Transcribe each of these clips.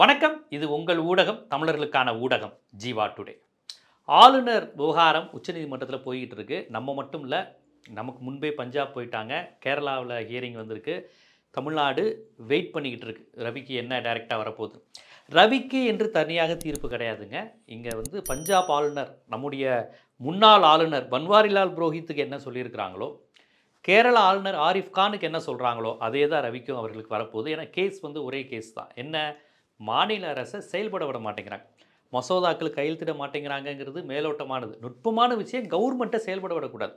வணக்கம். இது உங்கள் ஊடகம் தமிழர்களுக்கான ஊடகம் ஜீவா டுடே. ஆளுநர் விவகாரம் உச்சநீதிமன்றத்தில் போய்கிட்டு இருக்கு. நம்ம மட்டும் இல்லை நமக்கு முன்பே பஞ்சாப் போயிட்டாங்க. கேரளாவில் ஹியரிங் வந்திருக்கு. தமிழ்நாடு வெயிட் பண்ணிக்கிட்டு இருக்கு. ரவிக்கு என்ன டைரெக்டாக வரப்போகுது? ரவிக்கு என்று தனியாக தீர்ப்பு கிடையாதுங்க. இங்கே வந்து பஞ்சாப் ஆளுநர் நம்முடைய முன்னாள் ஆளுநர் பன்வாரிலால் புரோஹித்துக்கு என்ன சொல்லியிருக்கிறாங்களோ கேரள ஆளுநர் ஆரிஃப் கானுக்கு என்ன சொல்கிறாங்களோ அதே தான் ரவிக்கும் அவர்களுக்கு வரப்போகுது. ஏன்னா கேஸ் வந்து ஒரே கேஸ் தான். என்ன? மாநில அரசை செயல்பட விட மாட்டேங்கிறாங்க. மசோதாக்கள் கையெழுத்திட மாட்டேங்கிறாங்கங்கிறது மேலோட்டமானது. நுட்பமான விஷயம் கவர்மெண்ட்டை செயல்பட விடக்கூடாது.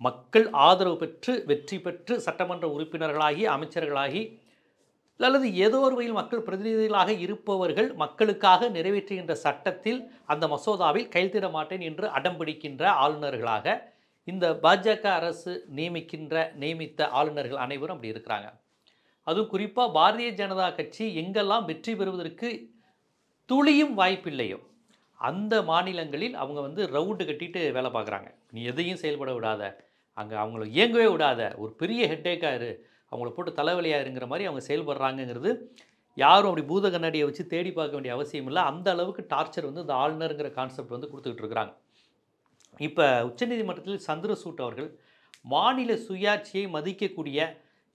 மக்கள் ஆதரவு பெற்று வெற்றி பெற்று சட்டமன்ற உறுப்பினர்களாகி அமைச்சர்களாகி அல்லது ஏதோ ஒரு வகையில் மக்கள் பிரதிநிதிகளாக இருப்பவர்கள் மக்களுக்காக நிறைவேற்றுகின்ற சட்டத்தில் அந்த மசோதாவில் கையெழுத்திட மாட்டேன் என்று அடம்பிடிக்கின்ற ஆளுநர்களாக இந்த பாஜக அரசு நியமிக்கின்ற நியமித்த ஆளுநர்கள் அனைவரும் அப்படி இருக்கிறாங்க. அதுவும் குறிப்பாக பாரதிய ஜனதா கட்சி எங்கெல்லாம் வெற்றி பெறுவதற்கு துளியும் வாய்ப்பில்லையோ அந்த மாநிலங்களில் அவங்க வந்து ரவுண்டு கட்டிட்டு வேலை பார்க்குறாங்க. நீ எதையும் செயல்பட விடாத. அங்கே அவங்கள இயங்கவே விடாத. ஒரு பெரிய ஹெட்டேக்காக இரு. அவங்கள போட்டு தலைவலியாக இருங்கிற மாதிரி அவங்க செயல்படுறாங்கங்கிறது யாரும் அப்படி பூத கண்ணாடியை வச்சு தேடி பார்க்க வேண்டிய அவசியம் இல்லை. அந்த அளவுக்கு டார்ச்சர் வந்து இந்த ஆளுநருங்கிற கான்செப்ட் வந்து கொடுத்துக்கிட்டு இருக்கிறாங்க. இப்போ உச்சநீதிமன்றத்தில் சந்திரசூட் அவர்கள் மாநில சுயாட்சியை மதிக்கக்கூடிய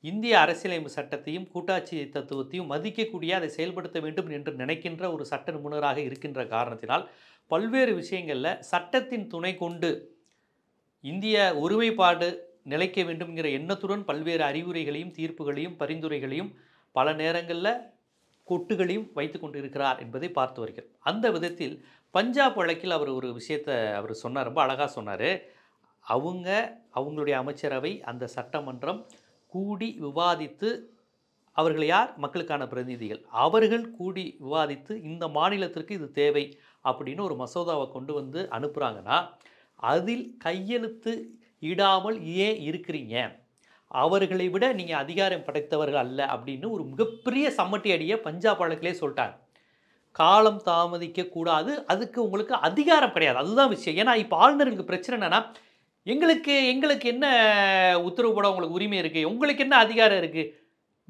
இந்திய அரசியலமைப்பு சட்டத்தையும் கூட்டாட்சி தத்துவத்தையும் மதிக்கக்கூடிய அதை செயல்படுத்த வேண்டும் என்று நினைக்கின்ற ஒரு சட்ட நிபுணராக இருக்கின்ற காரணத்தினால் பல்வேறு விஷயங்களில் சட்டத்தின் துணை கொண்டு இந்திய ஒருமைப்பாடு நிலைக்க வேண்டும்ங்கிற எண்ணத்துடன் பல்வேறு அறிவுரைகளையும் தீர்ப்புகளையும் பரிந்துரைகளையும் பல நேரங்களில் கொட்டுகளையும் வைத்து கொண்டு இருக்கிறார் என்பதை பார்த்து வருகிறோம். அந்த விதத்தில் பஞ்சாப் வழக்கில் அவர் ஒரு விஷயத்தை அவர் சொன்னார் ரொம்ப அழகாக சொன்னார். அவங்க அவங்களுடைய அமைச்சரவை அந்த சட்டமன்றம் கூடி விவாதித்து அவர்கள் யார்? மக்களுக்கான பிரதிநிதிகள். அவர்கள் கூடி விவாதித்து இந்த மாநிலத்திற்கு இது தேவை அப்படின்னு ஒரு மசோதாவை கொண்டு வந்து அனுப்புகிறாங்கன்னா அதில் கையெழுத்து இடாமல் ஏன் இருக்கிறீங்க? அவர்களை விட நீங்கள் அதிகாரம் படைத்தவர்கள் அல்ல அப்படின்னு ஒரு மிகப்பெரிய சம்மட்டி அடியை பஞ்சாப் வழக்கிலே சொல்லிட்டாங்க. காலம் தாமதிக்க கூடாது அதுக்கு உங்களுக்கு அதிகாரம் கிடையாது. அதுதான் விஷயம். ஏன்னா இப்போ ஆளுநருக்கு பிரச்சனை என்னென்னா எங்களுக்கு எங்களுக்கு என்ன உத்தரவு போட உங்களுக்கு உரிமை இருக்குது உங்களுக்கு என்ன அதிகாரம் இருக்குது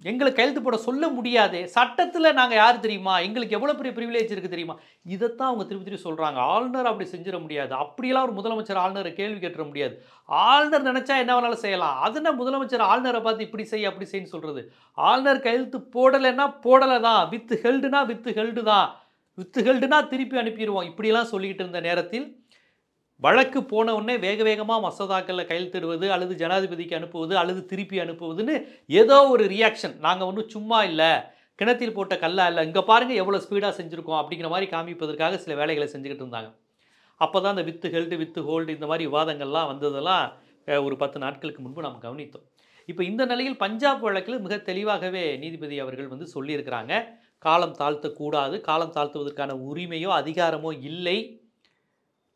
எங்களுக்கு கையெழுத்து போட சொல்ல முடியாது. சட்டத்தில் நாங்கள் யார் தெரியுமா? எங்களுக்கு எவ்வளோ பெரிய ப்ரிவிலேஜ் இருக்குது தெரியுமா? இதைத்தான் அவங்க திருப்பி திருப்பி சொல்கிறாங்க ஆளுநர் அப்படி செஞ்சிட முடியாது. அப்படியெல்லாம் ஒரு முதலமைச்சர் ஆளுநரை கேள்வி கேட்டுற முடியாது. ஆளுநர் நினச்சா என்ன வேணாலும் செய்யலாம். அதுனா முதலமைச்சர் ஆளுநரை பார்த்து இப்படி செய் அப்படி செய்யன்னு சொல்கிறது ஆளுநர் கையெழுத்து போடலைன்னா போடலை தான் வித்து ஹெல்டுனா வித்து ஹெல்டு தான் வித்து ஹெல்டுனா திருப்பி அனுப்பிடுவோம். இப்படியெல்லாம் சொல்லிக்கிட்டு இருந்த நேரத்தில் வழக்கு போன உடனே வேக வேகமாக மசோதாக்களில் கையெழுத்திடுவது அல்லது ஜனாதிபதிக்கு அனுப்புவது அல்லது திருப்பி அனுப்புவதுன்னு ஏதோ ஒரு ரியாக்ஷன் நாங்கள் ஒன்றும் சும்மா இல்லை. கிணத்தில் போட்ட கல்லா இல்லை. இங்கே பாருங்கள் எவ்வளோ ஸ்பீடாக செஞ்சுருக்கோம் அப்படிங்கிற மாதிரி காமிப்பதற்காக சில வேலைகளை செஞ்சுக்கிட்டு இருந்தாங்க. அப்போ தான் அந்த வித்து ஹெல்டு வித்து ஹோல்டு இந்த மாதிரி விவாதங்கள்லாம் வந்ததெல்லாம் ஒரு பத்து நாட்களுக்கு முன்பு நாம் கவனித்தோம். இப்போ இந்த நிலையில் பஞ்சாப் வழக்கில் மிக தெளிவாகவே நீதிபதி அவர்கள் வந்து சொல்லியிருக்கிறாங்க. காலம் தாழ்த்தக்கூடாது. காலம் தாழ்த்துவதற்கான உரிமையோ அதிகாரமோ இல்லை.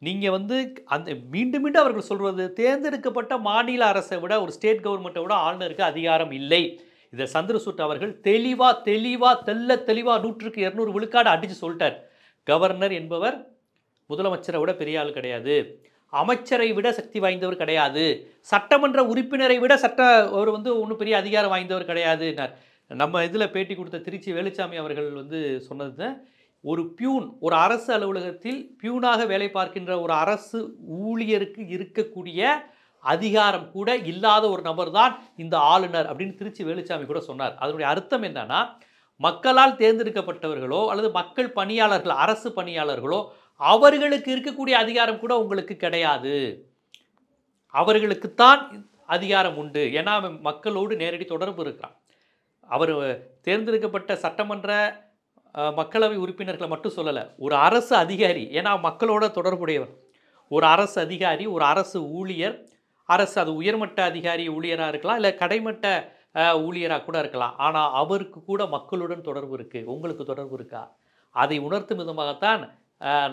நீங்கள் வந்து அந்த மீண்டும் மீண்டும் அவர்கள் சொல்வது தேர்ந்தெடுக்கப்பட்ட மாநில அரசை விட ஒரு ஸ்டேட் கவர்மெண்ட்டை விட ஆளுநருக்கு அதிகாரம் இல்லை. இதை சந்திரசூட் அவர்கள் தெளிவாக தெளிவாக தெல்ல தெளிவாக நூற்றுக்கு இரநூறு விழுக்காடு அடித்து சொல்லிட்டார். கவர்னர் என்பவர் முதலமைச்சரை விட பெரிய ஆள் கிடையாது. அமைச்சரை விட சக்தி வாய்ந்தவர் கிடையாது. சட்டமன்ற உறுப்பினரை விட சட்ட அவர் வந்து ஒன்றும் பெரிய அதிகாரம் வாய்ந்தவர் கிடையாதுன்னார். நம்ம இதில் பேட்டி கொடுத்த திருச்சி வேலுச்சாமி அவர்கள் வந்து சொன்னது ஒரு பியூன் ஒரு அரசு அலுவலகத்தில் பியூனாக வேலை பார்க்கின்ற ஒரு அரசு ஊழியருக்கு இருக்கக்கூடிய அதிகாரம் கூட இல்லாத ஒரு நபர் தான் இந்த ஆளுநர் அப்படின்னு திருச்சி வேலுச்சாமி கூட சொன்னார். அதனுடைய அர்த்தம் என்னன்னா மக்களால் தேர்ந்தெடுக்கப்பட்டவர்களோ அல்லது மக்கள் பணியாளர்கள் அரசு பணியாளர்களோ அவர்களுக்கு இருக்கக்கூடிய அதிகாரம் கூட உங்களுக்கு கிடையாது. அவர்களுக்குத்தான் அதிகாரம் உண்டு. ஏன்னா அவன் மக்களோடு நேரடி தொடர்பு இருக்கிறான். அவர் தேர்ந்தெடுக்கப்பட்ட சட்டமன்ற மக்களவை உறுப்பினர்களை மட்டும் சொல்லலை. ஒரு அரசு அதிகாரி ஏன்னா மக்களோட தொடர்புடையவர். ஒரு அரசு அதிகாரி ஒரு அரசு ஊழியர் அரசு அது உயர்மட்ட அதிகாரி ஊழியராக இருக்கலாம் இல்லை கடைமட்ட ஊழியராக கூட இருக்கலாம். ஆனால் அவருக்கு கூட மக்களுடன் தொடர்பு இருக்குது உங்களுக்கு தொடர்பு இருக்கா? அதை உணர்த்தும் விதமாகத்தான்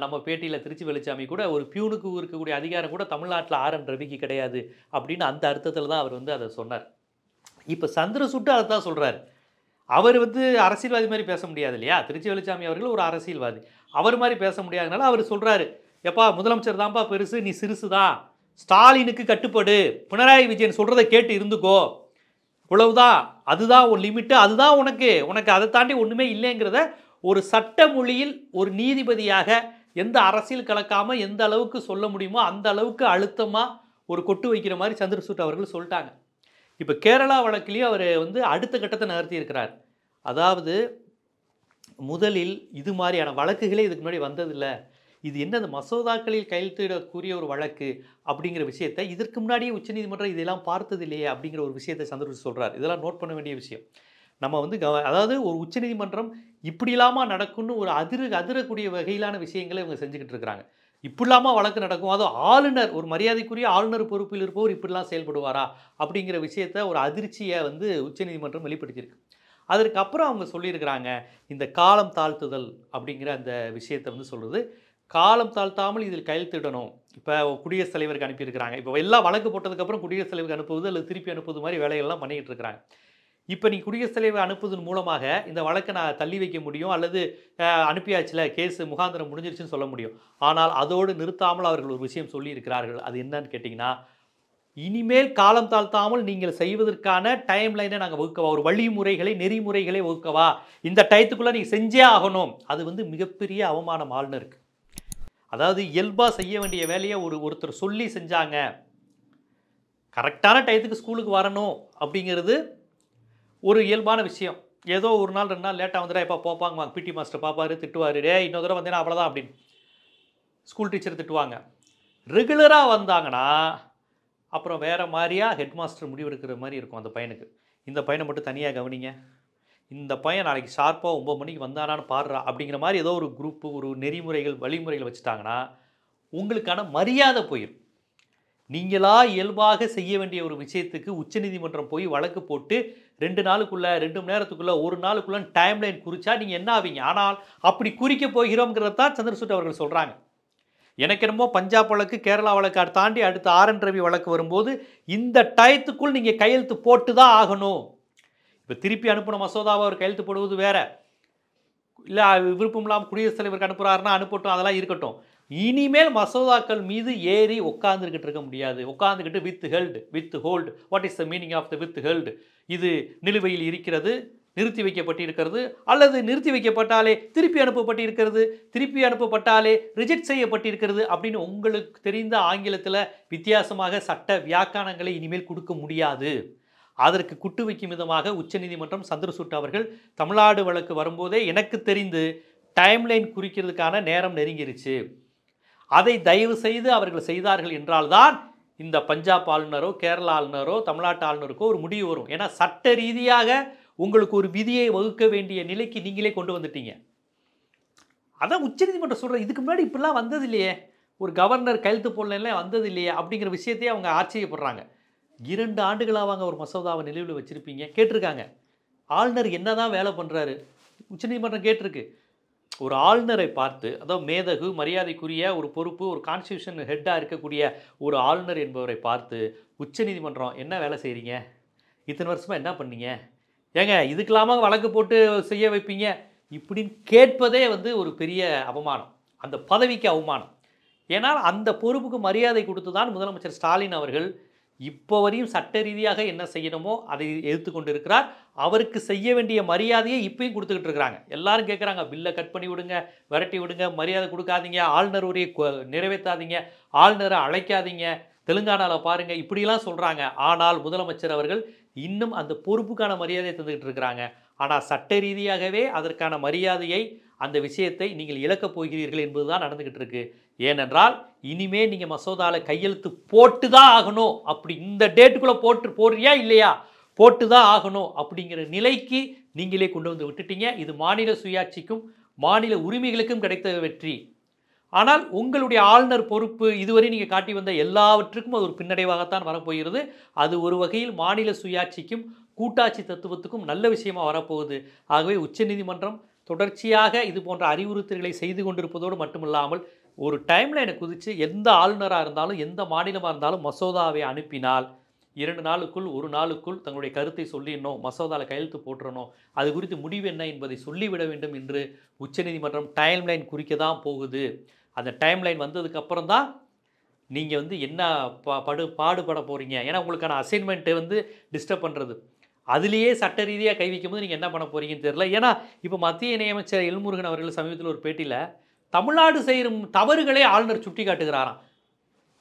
நம்ம பேட்டியில் திருச்சி வெளிச்சாமி கூட ஒரு பியூனுக்கு இருக்கக்கூடிய அதிகாரம் கூட தமிழ்நாட்டில் ஆர் என் ரவிக்கு கிடையாது அப்படின்னு அந்த அர்த்தத்தில் தான் அவர் வந்து அதை சொன்னார். இப்போ சந்திரசுட்டு அதை தான் சொல்கிறார் அவர் வந்து அரசியல்வாதி மாதிரி பேச முடியாது இல்லையா? திருச்சி வெளிச்சாமி அவர்கள் ஒரு அரசியல்வாதி. அவர் மாதிரி பேச முடியாதனால அவர் சொல்கிறாரு எப்பா முதலமைச்சர் தான்ப்பா பெருசு நீ சிறுசு தான் ஸ்டாலினுக்கு கட்டுப்படு. பினராயி விஜயன் சொல்கிறத கேட்டு இருந்துக்கோ. இவ்வளவுதான் அதுதான் உன் லிமிட்டு அதுதான் உனக்கு. உனக்கு அதை தாண்டி ஒன்றுமே இல்லைங்கிறத ஒரு சட்ட மொழியில் ஒரு நீதிபதியாக எந்த அரசியல் கலக்காமல் எந்த அளவுக்கு சொல்ல முடியுமோ அந்த அளவுக்கு அழுத்தமாக ஒரு கொட்டு வைக்கிற மாதிரி சந்திரசூட் அவர்கள் சொல்லிட்டாங்க. இப்போ கேரளா வழக்கிலேயே அவர் வந்து அடுத்த கட்டத்தை நகர்த்தி இருக்கிறார் அதாவது முதலில் இது மாதிரியான வழக்குகளே இதுக்கு முன்னாடி வந்ததில்லை. இது என்னது மசோதாக்களில் கையெழுத்திடக்கூடிய ஒரு வழக்கு அப்படிங்கிற விஷயத்தை இதற்கு முன்னாடியே உச்சநீதிமன்றம் இதெல்லாம் பார்த்தது இல்லையே அப்படிங்கிற ஒரு விஷயத்தை சந்திரசூட் சொல்கிறார் இதெல்லாம் நோட் பண்ண வேண்டிய விஷயம். நம்ம வந்து கவ அதாவது ஒரு உச்சநீதிமன்றம் இப்படி இல்லாமல் நடக்கும்னு ஒரு அதிர அதிரக்கூடிய வகையிலான விஷயங்களை இவங்க செஞ்சுக்கிட்டு இருக்கிறாங்க. இப்படிலாமா வழக்கு நடக்கும். அதுவும் ஆளுநர் ஒரு மரியாதைக்குரிய ஆளுநர் பொறுப்பில் இருப்பவர் இப்படிலாம் செயல்படுவாரா? அப்படிங்கிற விஷயத்த ஒரு அதிர்ச்சியை வந்து உச்சநீதிமன்றம் வெளிப்படுத்தியிருக்கு. அதற்கப்புறம் அவங்க சொல்லியிருக்கிறாங்க இந்த காலம் தாழ்த்துதல் அப்படிங்கிற அந்த விஷயத்தை வந்து சொல்கிறது காலம் தாழ்த்தாமல் இதில் கையெழுத்திடணும் இப்போ குடியரசுத் தலைவருக்கு அனுப்பியிருக்கிறாங்க. இப்போ எல்லாம் வழக்கு போட்டதுக்கப்புறம் குடியரசுத் தலைவருக்கு அனுப்புவது அல்லது திருப்பி அனுப்புவது மாதிரி வேலைகள்லாம் பண்ணிக்கிட்டு இருக்கிறாங்க. இப்போ நீ குடியரசுத் தலைவர் அனுப்புவதன் மூலமாக இந்த வழக்கை நான் தள்ளி வைக்க முடியும் அல்லது அனுப்பியாச்சில் அனுப்பியாச்சுல கேஸ் முகாந்திரம் முடிஞ்சிருச்சுன்னு சொல்ல முடியும். ஆனால் அதோடு நிறுத்தாமல் அவர்கள் ஒரு விஷயம் சொல்லியிருக்கிறார்கள். அது என்னன்னு கேட்டிங்கன்னா இனிமேல் காலம் தாழ்த்தாமல் நீங்கள் செய்வதற்கான டைம் லைனை நாங்கள் வகுக்கவா? ஒரு வழிமுறைகளை நெறிமுறைகளை வகுக்கவா? இந்த டயத்துக்குள்ளே நீங்கள் செஞ்சே ஆகணும். அது வந்து மிகப்பெரிய அவமானம் ஆளுநருக்கு அதாவது இயல்பாக செய்ய வேண்டிய வேலையை ஒரு ஒருத்தர் சொல்லி செஞ்சாங்க. கரெக்டான டயத்துக்கு ஸ்கூலுக்கு வரணும் அப்படிங்கிறது ஒரு இயல்பான விஷயம். ஏதோ ஒரு நாள் ரெண்டு நாள் லேட்டாக வந்துடா எப்போ போப்பாங்க பிடி மாஸ்டர் பார்ப்பாரு திட்டுவார். டே இன்னொரு தடவை வந்தேன்னா அவ்வளோதான் அப்படின்னு. ஸ்கூல் டீச்சர் திட்டுவாங்க. ரெகுலராக வந்தாங்கன்னா அப்புறம் வேறு மாதிரியா ஹெட் மாஸ்டர் முடிவெடுக்கிற மாதிரி இருக்கும் அந்த பையனுக்கு. இந்த பையனை மட்டும் தனியாக கவனிங்க. இந்த பையன் நாளைக்கு ஷார்ப்பாக ஒம்பது மணிக்கு வந்தானான்னு பாடுறா அப்படிங்கிற மாதிரி ஏதோ ஒரு குரூப்பு ஒரு நெறிமுறைகள் வழிமுறைகள் வச்சுட்டாங்கன்னா உங்களுக்கான மரியாதை போயிடும் நீங்களா இயல்பாக செய்ய வேண்டிய ஒரு விஷயத்துக்கு உச்சநீதிமன்றம் போய் வழக்கு போட்டு ரெண்டு நாளுக்குள்ள ரெண்டு மணி நேரத்துக்குள்ளே ஒரு நாளுக்குள்ள டைம் லைன் குறித்தா நீங்கள் என்ன ஆவீங்க? ஆனால் அப்படி குறிக்க போகிறோங்கிறத தான் சந்திரசூட் அவர்கள் சொல்கிறாங்க எனக்கு என்னமோ பஞ்சாப் வழக்கு கேரளா வழக்கு தாண்டி அடுத்து ஆர் என் ரவி வழக்கு வரும்போது இந்த டயத்துக்குள் நீங்கள் கையெழுத்து போட்டு தான் ஆகணும். இப்போ திருப்பி அனுப்பின மசோதாவை அவர் கையெழுத்து போடுவது வேற. இல்லை விருப்பம் இல்லாமல் குடியரசுத் தலைவருக்கு அனுப்புகிறாருன்னா அனுப்பட்டும். அதெல்லாம் இருக்கட்டும். இனிமேல் மசோதாக்கள் மீது ஏறி உட்காந்துக்கிட்டு இருக்க முடியாது. உட்காந்துக்கிட்டு withheld withhold what is the meaning of the withheld இது நிலுவையில் இருக்கிறது நிறுத்தி வைக்கப்பட்டிருக்கிறது அல்லது நிறுத்தி வைக்கப்பட்டாலே திருப்பி அனுப்பப்பட்டிருக்கிறது திருப்பி அனுப்பப்பட்டாலே ரிஜெக்ட் செய்யப்பட்டிருக்கிறது அப்படின்னு உங்களுக்கு தெரிந்த ஆங்கிலத்தில் வித்தியாசமாக சட்ட வியாக்கானங்களை இனிமேல் கொடுக்க முடியாது. அதற்கு குட்டு வைக்கும் விதமாக உச்சநீதிமன்றம் சந்திரசூட் அவர்கள் தமிழ்நாடு வழக்கு வரும்போதே எனக்கு தெரிந்து டைம்லைன் குறிக்கிறதுக்கான நேரம் நெருங்கிருச்சு. அதை தயவு செய்து அவர்கள் செய்தார்கள் என்றால்தான் இந்த பஞ்சாப் ஆளுநரோ கேரளா ஆளுநரோ தமிழ்நாட்டு ஆளுநருக்கோ ஒரு முடிவு வரும். ஏன்னா சட்ட ரீதியாக உங்களுக்கு ஒரு விதியை வகுக்க வேண்டிய நிலைக்கு நீங்களே கொண்டு வந்துட்டீங்க. அதான் உச்சநீதிமன்றம் சொல்கிற இதுக்கு முன்னாடி இப்படிலாம் வந்தது இல்லையே ஒரு கவர்னர் கையெழுத்து போடலாம் வந்தது இல்லையே அப்படிங்கிற விஷயத்தையே அவங்க ஆச்சரியப்படுறாங்க இரண்டு ஆண்டுகளாக அவங்க ஒரு மசோதாவை நிலவில் வச்சுருப்பீங்க. கேட்டிருக்காங்க. ஆளுநர் என்னதான் வேலை பண்ணுறாரு உச்சநீதிமன்றம் கேட்டிருக்கு. ஒரு ஆளுநரை பார்த்து அதாவது மேதகு மரியாதைக்குரிய ஒரு பொறுப்பு ஒரு கான்ஸ்டியூஷன் ஹெட்டாக இருக்கக்கூடிய ஒரு ஆளுநர் என்பவரை பார்த்து உச்சநீதிமன்றம் என்ன வேலை செய்கிறீங்க இத்தனை வருஷமாக என்ன பண்ணீங்க? ஏங்க இதுக்கெல்லாமா வழக்கு போட்டு செய்ய வைப்பீங்க? இப்படின்னு கேட்பதே வந்து ஒரு பெரிய அவமானம். அந்த பதவிக்கு அவமானம். ஏன்னால் அந்த பொறுப்புக்கு மரியாதை கொடுத்து தான் முதலமைச்சர் ஸ்டாலின் அவர்கள் இப்போ வரையும் சட்ட ரீதியாக என்ன செய்யணுமோ அதை எதிர்த்து கொண்டு இருக்கிறார் அவருக்கு செய்ய வேண்டிய மரியாதையை இப்பயும் கொடுத்துக்கிட்டு இருக்கிறாங்க. எல்லாரும் கேட்குறாங்க பில்லை கட் பண்ணி விடுங்க விரட்டி விடுங்க மரியாதை கொடுக்காதீங்க ஆளுநர் உரையை கொ- நிறைவேற்றாதீங்க ஆளுநரை அழைக்காதீங்க தெலுங்கானாவில் பாருங்கள் இப்படிலாம் சொல்கிறாங்க ஆனால் முதலமைச்சர் அவர்கள் இன்னும் அந்த பொறுப்புக்கான மரியாதையை தந்துக்கிட்டு இருக்கிறாங்க. ஆனால் சட்ட ரீதியாகவே அதற்கான மரியாதையை அந்த விஷயத்தை நீங்கள் இழக்கப் போகிறீர்கள் என்பதுதான் நடந்துக்கிட்டு இருக்கு ஏனென்றால் இனிமே நீங்கள் மசோதாவில் கையெழுத்து போட்டு தான் ஆகணும். அப்படி இந்த டேட்டுக்குள்ளே போட்டு போடுறியா இல்லையா? போட்டு தான் ஆகணும் அப்படிங்கிற நிலைக்கு நீங்களே கொண்டு வந்து விட்டுட்டீங்க. இது மாநில சுயாட்சிக்கும் மாநில உரிமைகளுக்கும் கிடைத்த வெற்றி. ஆனால் உங்களுடைய ஆளுநர் பொறுப்பு இதுவரை நீங்கள் காட்டி வந்த எல்லாவற்றுக்கும் அது ஒரு பின்னடைவாகத்தான் வரப்போகிறது. அது ஒரு வகையில் மாநில சுயாட்சிக்கும் கூட்டாட்சி தத்துவத்துக்கும் நல்ல விஷயமாக வரப்போகுது. ஆகவே உச்சநீதிமன்றம் தொடர்ச்சியாக இது போன்ற அறிவுறுத்தல்களை செய்து கொண்டிருப்பதோடு மட்டுமில்லாமல் ஒரு டைம்லைனை குதித்து எந்த ஆளுநராக இருந்தாலும் எந்த மாநிலமாக இருந்தாலும் மசோதாவை அனுப்பினால் இரண்டு நாளுக்குள் ஒரு நாளுக்குள் தங்களுடைய கருத்தை சொல்லிடணும் மசோதாவில் கையெழுத்து போட்டுறணும் அது குறித்து முடிவு என்ன என்பதை சொல்லிவிட வேண்டும் என்று உச்சநீதிமன்றம் டைம்லைன் குறிக்க தான் போகுது. அந்த டைம்லைன் வந்ததுக்கப்புறம் தான் நீங்கள் வந்து என்ன ப படு பாடுபட போகிறீங்க ஏன்னா உங்களுக்கான அசைன்மெண்ட்டை வந்து டிஸ்டர்ப் பண்ணுறது அதுலேயே சட்ட ரீதியாக கை வைக்கும்போது நீங்கள் என்ன பண்ண போகிறீங்கன்னு தெரியல. ஏன்னா இப்போ மத்திய இணையமைச்சர் எல்முருகன் அவர்கள் சமீபத்தில் ஒரு பேட்டியில் தமிழ்நாடு செய்யும் தவறுகளே ஆளுநர் சுட்டி காட்டுகிறாராம்.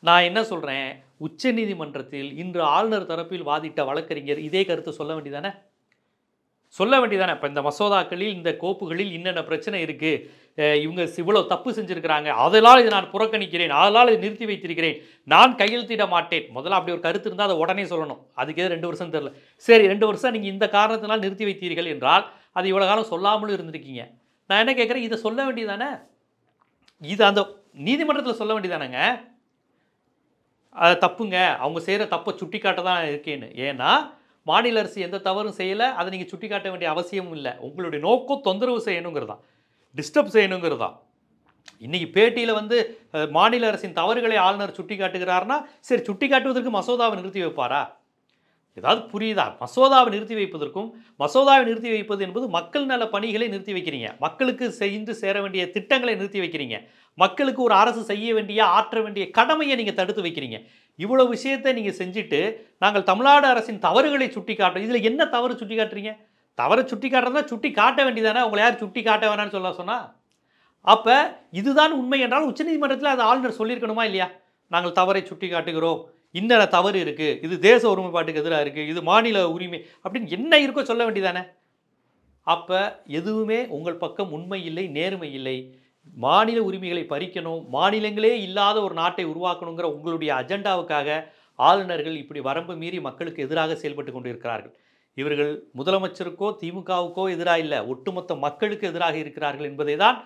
நான் என்ன சொல்கிறேன் உச்சநீதிமன்றத்தில் இன்று ஆளுநர் தரப்பில் வாதிட்ட வழக்கறிஞர் இதே கருத்தை சொல்ல வேண்டியதானே? சொல்ல வேண்டியதானே இப்போ இந்த மசோதாக்களில் இந்த கோப்புகளில் என்னென்ன பிரச்சனை இருக்குது இவங்க இவ்வளோ தப்பு செஞ்சுருக்கிறாங்க. அதனால் இதை நான் புறக்கணிக்கிறேன். அதனால் இதை நிறுத்தி வைத்திருக்கிறேன். நான் கையெழுத்திட மாட்டேன். முதல்ல அப்படி ஒரு கருத்து இருந்தால் அதை உடனே சொல்லணும். அதுக்கு எது ரெண்டு வருஷம் தெரில சரி ரெண்டு வருஷம் நீங்கள் இந்த காரணத்தினால் நிறுத்தி வைத்தீர்கள் என்றால் அது இவ்வளோ காலம் சொல்லாமலும் இருந்திருக்கீங்க. நான் என்ன கேட்குறேன்? இதை சொல்ல வேண்டியதானே இது அந்த நீதிமன்றத்தில் சொல்ல வேண்டியதானேங்க அது தப்புங்க. அவங்க செய்கிற தப்பை சுட்டி காட்ட தான் இருக்கேன்னு. ஏன்னா மாநில அரசு எந்த தவறும் செய்யலை அதை நீங்கள் சுட்டி காட்ட வேண்டிய அவசியமும் இல்லை. உங்களுடைய நோக்கம் தொந்தரவு செய்யணுங்கிறதா? டிஸ்டர்ப் செய்யணுங்கிறதா? இன்றைக்கி பேட்டியில் வந்து மாநில அரசின் தவறுகளை ஆளுநர் சுட்டி காட்டுகிறாருன்னா சரி சுட்டி காட்டுவதற்கு மசோதாவை நிறுத்தி வைப்பாரா? ஏதாவது புரியுதா? மசோதாவை நிறுத்தி வைப்பதற்கும் மசோதாவை நிறுத்தி வைப்பது என்பது மக்கள் நல பணிகளை நிறுத்தி வைக்கிறீங்க. மக்களுக்கு செய்து சேர வேண்டிய திட்டங்களை நிறுத்தி வைக்கிறீங்க. மக்களுக்கு ஒரு அரசு செய்ய வேண்டிய ஆற்ற வேண்டிய கடமையை நீங்கள் தடுத்து வைக்கிறீங்க. இவ்வளோ விஷயத்தை நீங்கள் செஞ்சுட்டு நாங்கள் தமிழ்நாடு அரசின் தவறுகளை சுட்டி காட்டுறோம் இதில் என்ன தவறு சுட்டி காட்டுறீங்க தவறை சுட்டி காட்டுறதா சுட்டி காட்ட வேண்டியதானே உங்களை யார் சுட்டி காட்ட வேணாம்னு சொல்ல சொன்னால் அப்போ இதுதான் உண்மை என்றால் உச்சநீதிமன்றத்தில் அது ஆளுநர் சொல்லியிருக்கணுமா இல்லையா? நாங்கள் தவறை சுட்டி காட்டுகிறோம் இன்ன தவறு இருக்குது இது தேச ஒருமைப்பாட்டுக்கு எதிராக இருக்குது இது மாநில உரிமை அப்படின்னு என்ன இருக்கோ சொல்ல வேண்டியதானே அப்போ எதுவுமே உங்கள் பக்கம் உண்மை இல்லை நேர்மை இல்லை. மாநில உரிமைகளை பறிக்கணும் மாநிலங்களே இல்லாத ஒரு நாட்டை உருவாக்கணுங்கிற உங்களுடைய அஜெண்டாவுக்காக ஆளுநர்கள் இப்படி வரம்பு மீறி மக்களுக்கு எதிராக செயல்பட்டு கொண்டிருக்கிறார்கள். இவர்கள் முதலமைச்சருக்கோ திமுகவுக்கோ எதிராக இல்லை ஒட்டுமொத்த மக்களுக்கு எதிராக இருக்கிறார்கள் என்பதை தான்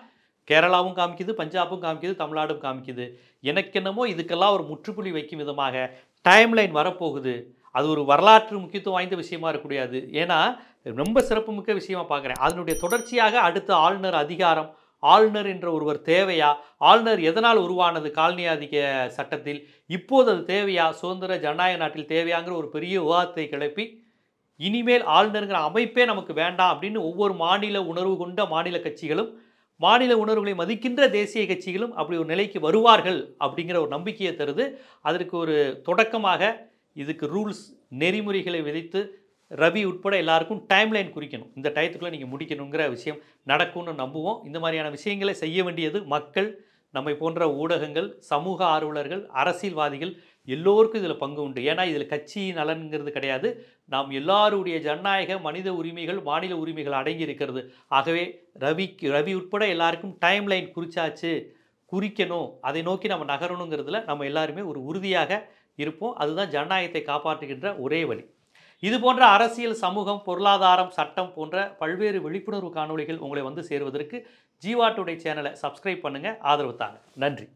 கேரளாவும் காமிக்குது பஞ்சாபும் காமிக்குது தமிழ்நாடும் காமிக்குது. எனக்கென்னமோ இதுக்கெல்லாம் ஒரு முற்றுப்புள்ளி வைக்கும் விதமாக டைம்லைன் வரப்போகுது. அது ஒரு வரலாற்று முக்கியத்துவம் வாய்ந்த விஷயமா இருக்கக்கூடாது ஏன்னா ரொம்ப சிறப்புமிக்க விஷயமா பார்க்குறேன். அதனுடைய தொடர்ச்சியாக அடுத்த ஆளுநர் அதிகாரம் ஆளுநர் என்ற ஒருவர் தேவையா? ஆளுநர் எதனால் உருவானது காலனி சட்டத்தில்? இப்போது அது தேவையா? சுதந்திர ஜனநாயக நாட்டில் தேவையாங்கிற ஒரு பெரிய விவாதத்தை கிளப்பி இனிமேல் ஆளுநருங்கிற அமைப்பே நமக்கு வேண்டாம் அப்படின்னு ஒவ்வொரு மாநில உணர்வு கொண்ட மாநில கட்சிகளும் மாநில உணர்வுகளை மதிக்கின்ற தேசிய கட்சிகளும் அப்படி ஒரு நிலைக்கு வருவார்கள் அப்படிங்கிற ஒரு நம்பிக்கையை தருது. அதற்கு ஒரு தொடக்கமாக இதுக்கு ரூல்ஸ் நெறிமுறைகளை விதித்து ரவி உட்பட எல்லாருக்கும் டைம்லைன் குறிக்கணும். இந்த டயத்துக்குள்ளே நீங்கள் முடிக்கணுங்கிற விஷயம் நடக்கும்னு நம்புவோம். இந்த மாதிரியான விஷயங்களை செய்ய வேண்டியது மக்கள் நம்மை போன்ற ஊடகங்கள் சமூக ஆர்வலர்கள் அரசியல்வாதிகள் எல்லோருக்கும் இதில் பங்கு உண்டு. ஏன்னா இதில் கட்சி நலன்கிறது கிடையாது. நாம் எல்லாருடைய ஜனநாயக மனித உரிமைகள் மாநில உரிமைகள் அடங்கி இருக்கிறது. ஆகவே ரவிக்கு ரவி உட்பட எல்லாருக்கும் டைம்லைன் குறிச்சாச்சு குறிக்கணும். அதை நோக்கி நம்ம நகரணுங்கிறதுல நம்ம எல்லாருமே ஒரு உறுதியாக இருப்போம். அதுதான் ஜனநாயகத்தை காப்பாற்றுகின்ற ஒரே வழி. இது போன்ற அரசியல் சமூகம் பொருளாதாரம் சட்டம் போன்ற பல்வேறு விழிப்புணர்வு காணொளிகள் உங்களை வந்து சேருவதற்கு ஜீவா டுடே சேனலை சப்ஸ்கிரைப் பண்ணுங்கள் ஆதரவு தாங்க. நன்றி.